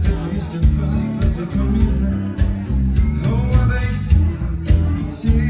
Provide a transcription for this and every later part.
Cette histoire passée comme une Oh, avec ses yeux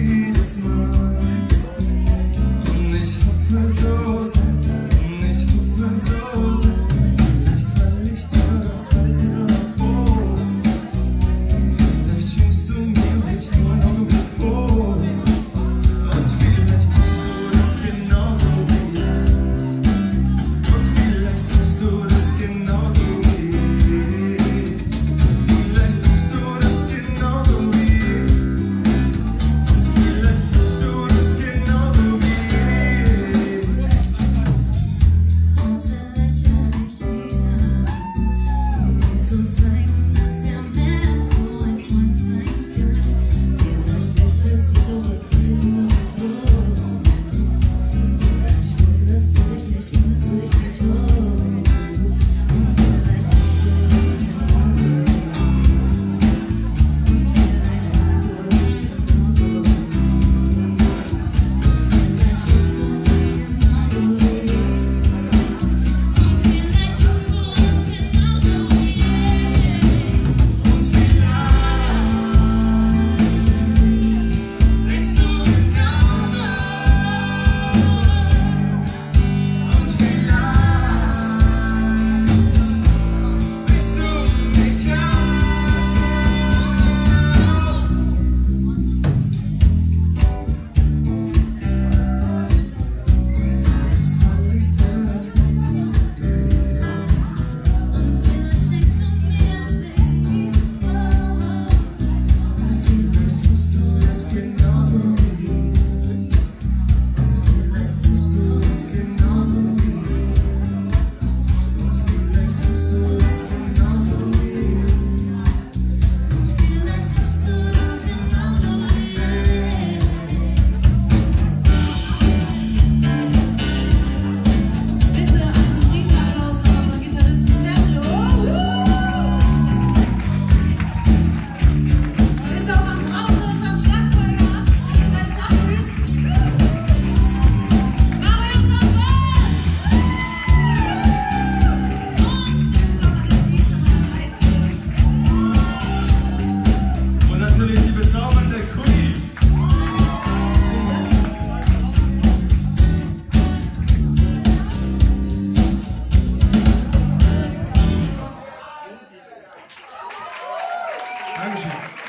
安全